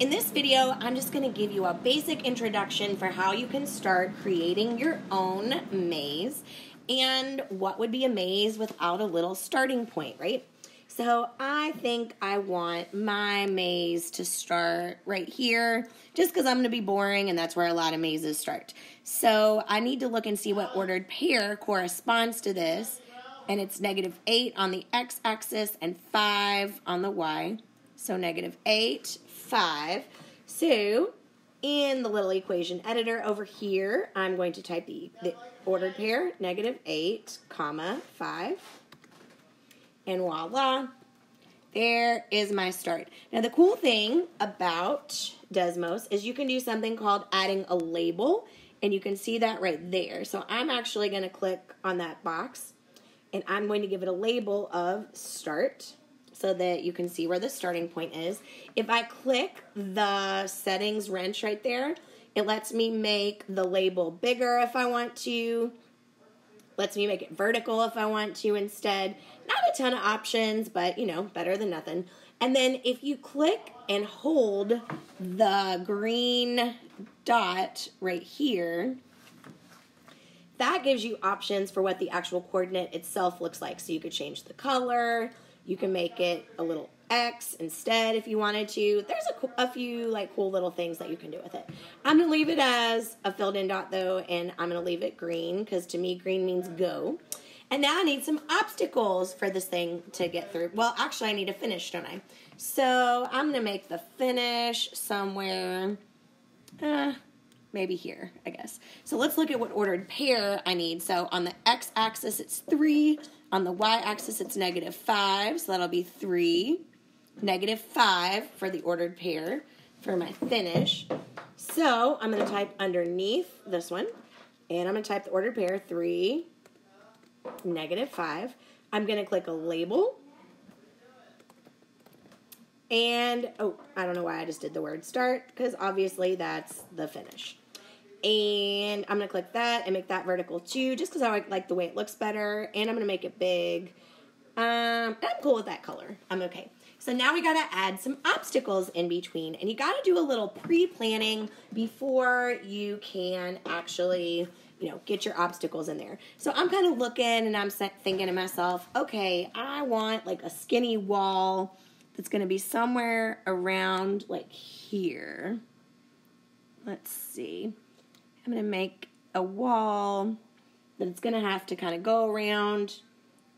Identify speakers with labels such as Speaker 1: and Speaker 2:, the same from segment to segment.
Speaker 1: In this video, I'm just going to give you a basic introduction for how you can start creating your own maze and what would be a maze without a little starting point, right? So I think I want my maze to start right here just because I'm going to be boring and that's where a lot of mazes start. So I need to look and see what ordered pair corresponds to this. And it's negative 8 on the x-axis and 5 on the y. So negative 8, 5. So in the little equation editor over here, I'm going to type the, the ordered pair, negative 8, comma, 5. And voila, there is my start. Now the cool thing about Desmos is you can do something called adding a label, and you can see that right there. So I'm actually going to click on that box, and I'm going to give it a label of start so that you can see where the starting point is. If I click the settings wrench right there, it lets me make the label bigger if I want to, lets me make it vertical if I want to instead. Not a ton of options, but you know, better than nothing. And then if you click and hold the green dot right here, that gives you options for what the actual coordinate itself looks like. So you could change the color, you can make it a little X instead if you wanted to. There's a, a few like cool little things that you can do with it. I'm going to leave it as a filled in dot though, and I'm going to leave it green because to me green means go. And now I need some obstacles for this thing to get through. Well, actually I need a finish, don't I? So I'm going to make the finish somewhere, uh, maybe here, I guess. So let's look at what ordered pair I need. So on the x-axis it's 3, on the y-axis, it's negative 5, so that'll be 3. Negative 5 for the ordered pair for my finish. So I'm going to type underneath this one, and I'm going to type the ordered pair 3, negative 5. I'm going to click a label. And, oh, I don't know why I just did the word start, because obviously that's the finish and I'm going to click that and make that vertical too, just because I like the way it looks better, and I'm going to make it big. Um, I'm cool with that color. I'm okay. So now we got to add some obstacles in between, and you got to do a little pre-planning before you can actually, you know, get your obstacles in there. So I'm kind of looking and I'm thinking to myself, okay, I want like a skinny wall that's going to be somewhere around like here. Let's see. I'm going to make a wall that it's going to have to kind of go around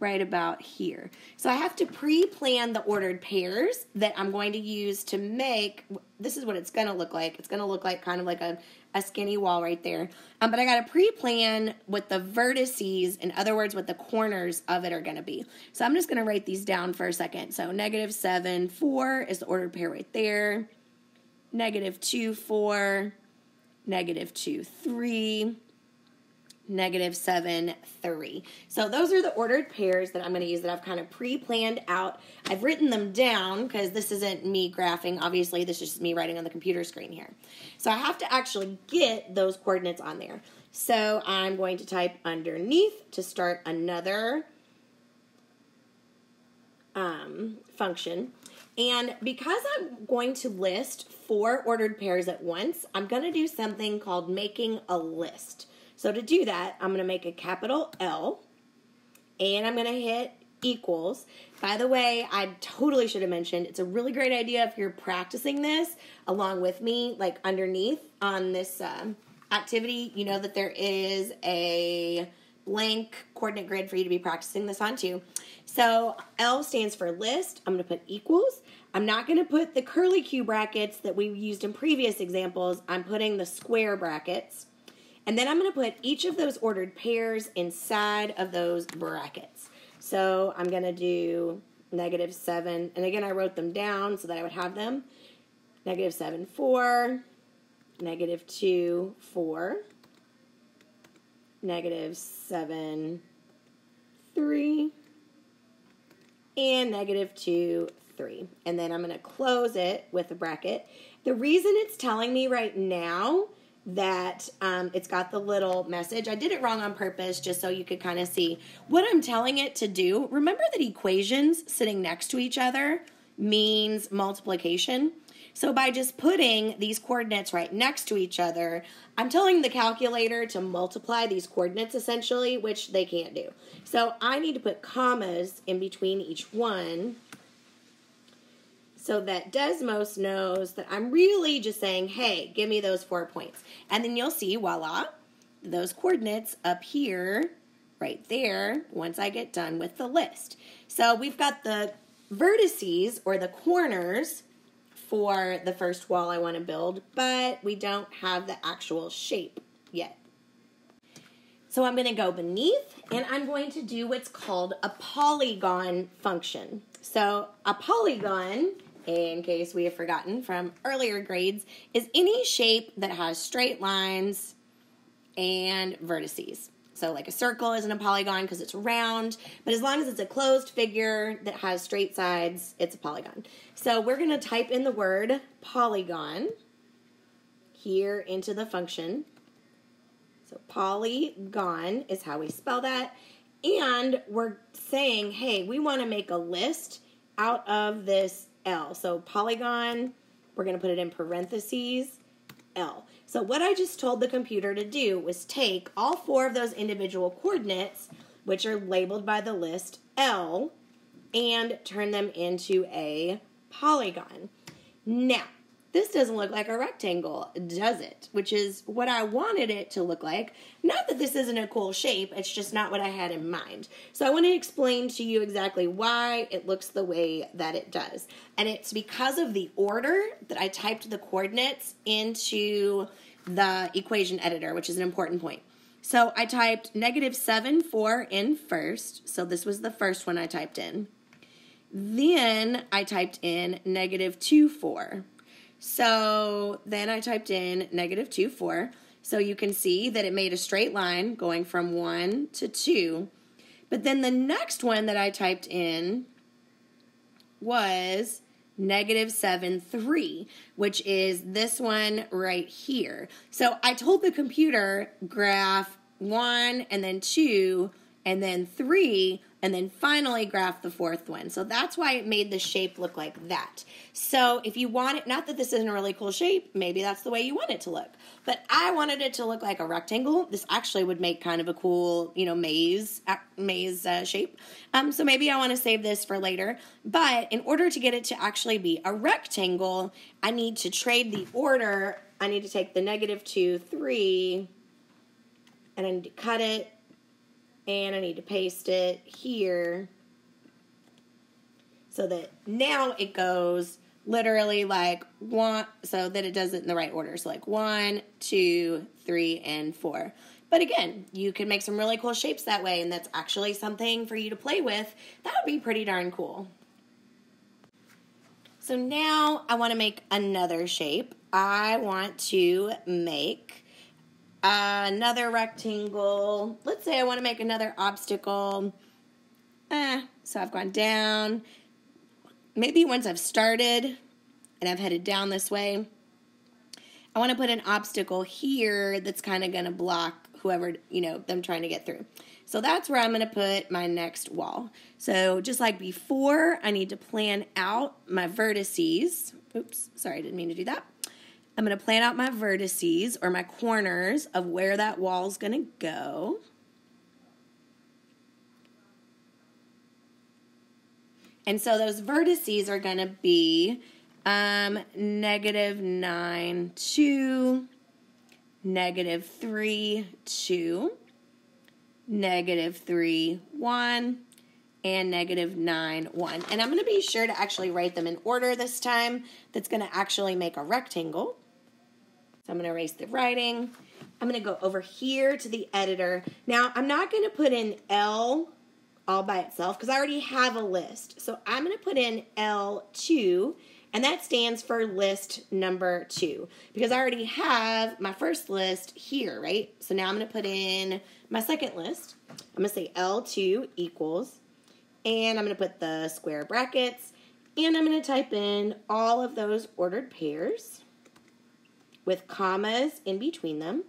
Speaker 1: right about here. So I have to pre-plan the ordered pairs that I'm going to use to make, this is what it's going to look like. It's going to look like kind of like a, a skinny wall right there. Um, but I got to pre-plan what the vertices, in other words, what the corners of it are going to be. So I'm just going to write these down for a second. So negative 7, 4 is the ordered pair right there. Negative 2, 4 negative 2, 3, negative 7, 3. So those are the ordered pairs that I'm going to use that I've kind of pre-planned out. I've written them down because this isn't me graphing. Obviously, this is just me writing on the computer screen here. So I have to actually get those coordinates on there. So I'm going to type underneath to start another um, function. And because I'm going to list four ordered pairs at once, I'm going to do something called making a list. So to do that, I'm going to make a capital L and I'm going to hit equals. By the way, I totally should have mentioned it's a really great idea if you're practicing this along with me, like underneath on this uh, activity. You know that there is a blank coordinate grid for you to be practicing this on too. So L stands for list. I'm going to put equals. I'm not going to put the curly Q brackets that we used in previous examples. I'm putting the square brackets. And then I'm going to put each of those ordered pairs inside of those brackets. So I'm going to do negative 7. And again, I wrote them down so that I would have them. Negative 7, 4. Negative 2, 4. Negative 7, 3 and negative 2, 3. And then I'm going to close it with a bracket. The reason it's telling me right now that um, it's got the little message, I did it wrong on purpose just so you could kind of see what I'm telling it to do. Remember that equations sitting next to each other means multiplication. So by just putting these coordinates right next to each other, I'm telling the calculator to multiply these coordinates essentially, which they can't do. So I need to put commas in between each one so that Desmos knows that I'm really just saying, hey, give me those four points. And then you'll see, voila, those coordinates up here, right there, once I get done with the list. So we've got the vertices or the corners for the first wall I want to build, but we don't have the actual shape yet. So I'm going to go beneath and I'm going to do what's called a polygon function. So a polygon, in case we have forgotten from earlier grades, is any shape that has straight lines and vertices. So, like a circle isn't a polygon because it's round, but as long as it's a closed figure that has straight sides, it's a polygon. So, we're going to type in the word polygon here into the function. So, polygon is how we spell that. And we're saying, hey, we want to make a list out of this L. So, polygon, we're going to put it in parentheses, L. So what I just told the computer to do was take all four of those individual coordinates, which are labeled by the list L, and turn them into a polygon. Now, this doesn't look like a rectangle, does it? Which is what I wanted it to look like. Not that this isn't a cool shape, it's just not what I had in mind. So I want to explain to you exactly why it looks the way that it does. And it's because of the order that I typed the coordinates into the equation editor, which is an important point. So I typed negative 7, 4 in first. So this was the first one I typed in. Then I typed in negative 2, 4. So then I typed in negative 2, 4. So you can see that it made a straight line going from 1 to 2. But then the next one that I typed in was negative 7, 3, which is this one right here. So I told the computer graph 1 and then 2 and then 3 and then finally graph the fourth one. So that's why it made the shape look like that. So if you want it, not that this isn't a really cool shape, maybe that's the way you want it to look. But I wanted it to look like a rectangle. This actually would make kind of a cool, you know, maze maze uh, shape. Um, so maybe I want to save this for later. But in order to get it to actually be a rectangle, I need to trade the order. I need to take the negative two, three, and I need to cut it and I need to paste it here so that now it goes literally like one so that it does it in the right order. So like one two three and four. But again you can make some really cool shapes that way and that's actually something for you to play with. That would be pretty darn cool. So now i want to make another shape. I want to make another rectangle. Let's say I want to make another obstacle. Eh, so I've gone down. Maybe once I've started and I've headed down this way, I want to put an obstacle here that's kind of going to block whoever, you know, them trying to get through. So that's where I'm going to put my next wall. So just like before, I need to plan out my vertices. Oops, sorry, I didn't mean to do that. I'm going to plan out my vertices or my corners of where that wall is going to go. And so those vertices are going to be um, negative 9, 2, negative 3, 2, negative 3, 1, and negative 9, 1. And I'm going to be sure to actually write them in order this time. That's going to actually make a rectangle. So I'm going to erase the writing. I'm going to go over here to the editor. Now, I'm not going to put in L all by itself because I already have a list. So I'm going to put in L2, and that stands for list number two because I already have my first list here, right? So now I'm going to put in my second list. I'm going to say L2 equals, and I'm going to put the square brackets, and I'm going to type in all of those ordered pairs with commas in between them.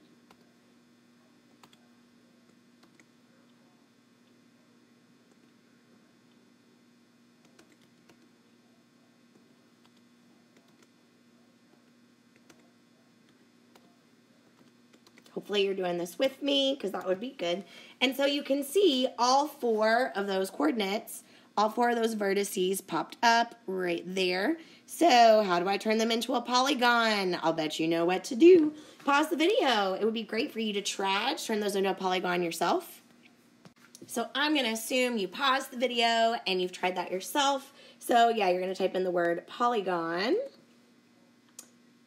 Speaker 1: Hopefully you're doing this with me because that would be good. And so you can see all four of those coordinates all four of those vertices popped up right there. So, how do I turn them into a polygon? I'll bet you know what to do. Pause the video. It would be great for you to try to turn those into a polygon yourself. So, I'm going to assume you paused the video and you've tried that yourself. So, yeah, you're going to type in the word polygon.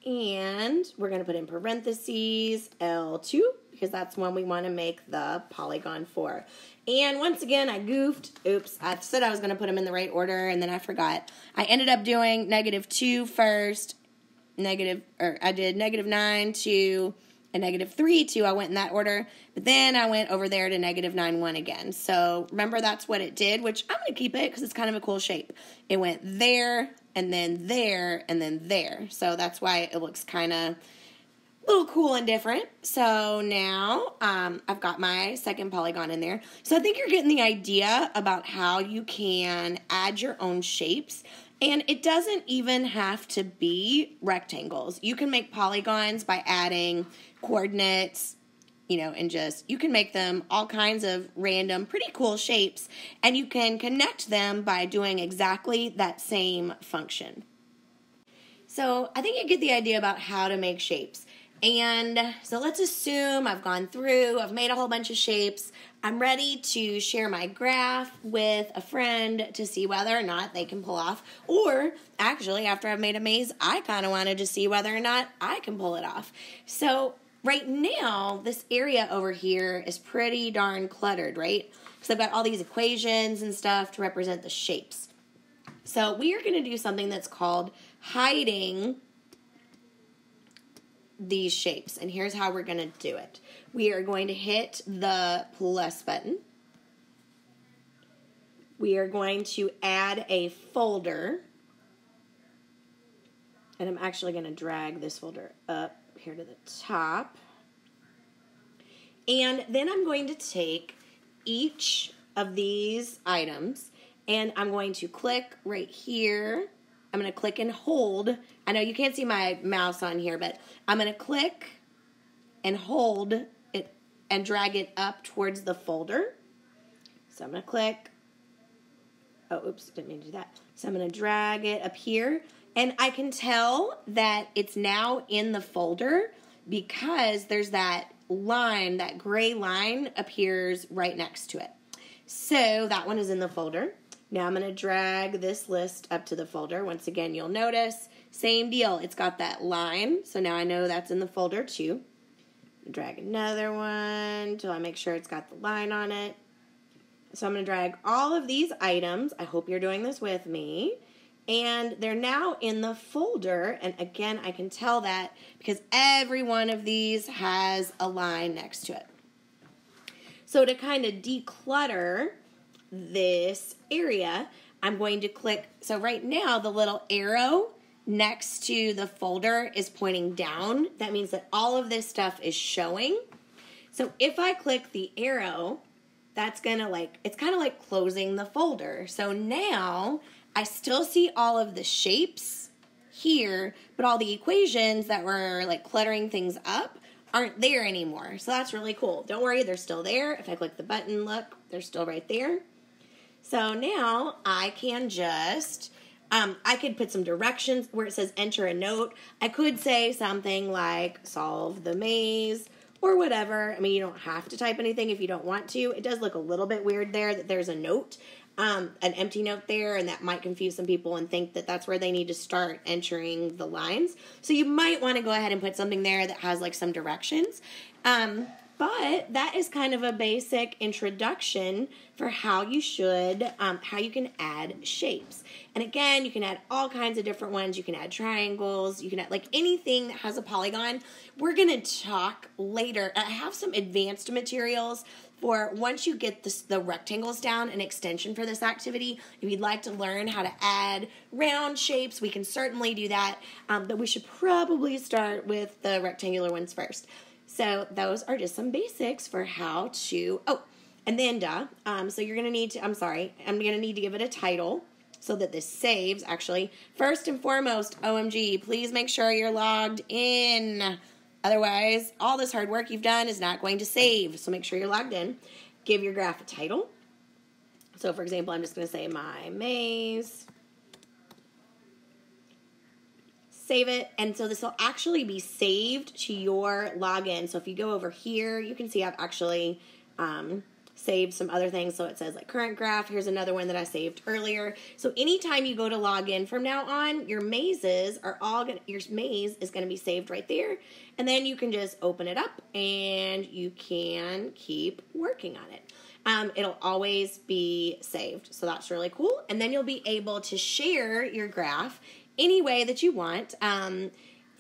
Speaker 1: And we're going to put in parentheses L2 because that's when we want to make the polygon for. And once again, I goofed. Oops, I said I was going to put them in the right order and then I forgot. I ended up doing negative 2 first, negative, or I did negative 9, 2, and negative 3, 2. I went in that order. But then I went over there to negative 9, 1 again. So remember that's what it did, which I'm going to keep it because it's kind of a cool shape. It went there, and then there, and then there. So that's why it looks kind of little cool and different. So now um, I've got my second polygon in there. So I think you're getting the idea about how you can add your own shapes. And it doesn't even have to be rectangles. You can make polygons by adding coordinates, you know, and just you can make them all kinds of random, pretty cool shapes, and you can connect them by doing exactly that same function. So I think you get the idea about how to make shapes. And so let's assume I've gone through, I've made a whole bunch of shapes. I'm ready to share my graph with a friend to see whether or not they can pull off. Or actually, after I've made a maze, I kind of wanted to see whether or not I can pull it off. So right now, this area over here is pretty darn cluttered, right? Because I've got all these equations and stuff to represent the shapes. So we are going to do something that's called hiding these shapes. And here's how we're going to do it. We are going to hit the plus button. We are going to add a folder. And I'm actually going to drag this folder up here to the top. And then I'm going to take each of these items and I'm going to click right here I'm going to click and hold. I know you can't see my mouse on here, but I'm going to click and hold it and drag it up towards the folder. So I'm going to click. Oh, oops, didn't mean to do that. So I'm going to drag it up here. And I can tell that it's now in the folder because there's that line, that gray line appears right next to it. So that one is in the folder. Now I'm going to drag this list up to the folder. Once again, you'll notice, same deal. It's got that line, so now I know that's in the folder too. Drag another one until I make sure it's got the line on it. So I'm going to drag all of these items. I hope you're doing this with me. And they're now in the folder. And again, I can tell that because every one of these has a line next to it. So to kind of declutter this area, I'm going to click. So right now, the little arrow next to the folder is pointing down. That means that all of this stuff is showing. So if I click the arrow, that's gonna like, it's kind of like closing the folder. So now I still see all of the shapes here, but all the equations that were like cluttering things up aren't there anymore. So that's really cool. Don't worry, they're still there. If I click the button, look, they're still right there. So now I can just, um, I could put some directions where it says enter a note. I could say something like solve the maze or whatever. I mean, you don't have to type anything if you don't want to. It does look a little bit weird there that there's a note, um, an empty note there, and that might confuse some people and think that that's where they need to start entering the lines. So you might want to go ahead and put something there that has like some directions. Um, but that is kind of a basic introduction for how you should, um, how you can add shapes. And again, you can add all kinds of different ones. You can add triangles. You can add like anything that has a polygon. We're going to talk later. I have some advanced materials for once you get this, the rectangles down, an extension for this activity. If you'd like to learn how to add round shapes, we can certainly do that. Um, but we should probably start with the rectangular ones first. So those are just some basics for how to, oh, and then duh, um, so you're going to need to, I'm sorry, I'm going to need to give it a title so that this saves actually. First and foremost, OMG, please make sure you're logged in. Otherwise, all this hard work you've done is not going to save. So make sure you're logged in. Give your graph a title. So, for example, I'm just going to say my maze. Save it. And so this will actually be saved to your login. So if you go over here, you can see I've actually um, saved some other things. So it says like current graph. Here's another one that I saved earlier. So anytime you go to login from now on, your mazes are all gonna, your maze is going to be saved right there. And then you can just open it up and you can keep working on it. Um, it'll always be saved. So that's really cool. And then you'll be able to share your graph any way that you want. Um,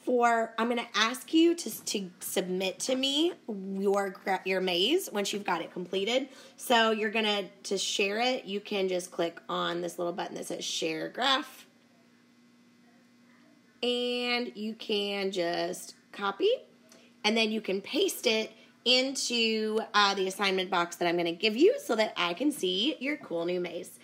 Speaker 1: for I'm going to ask you to to submit to me your your maze once you've got it completed. So you're going to to share it, you can just click on this little button that says share graph. And you can just copy and then you can paste it into uh, the assignment box that I'm going to give you so that I can see your cool new maze.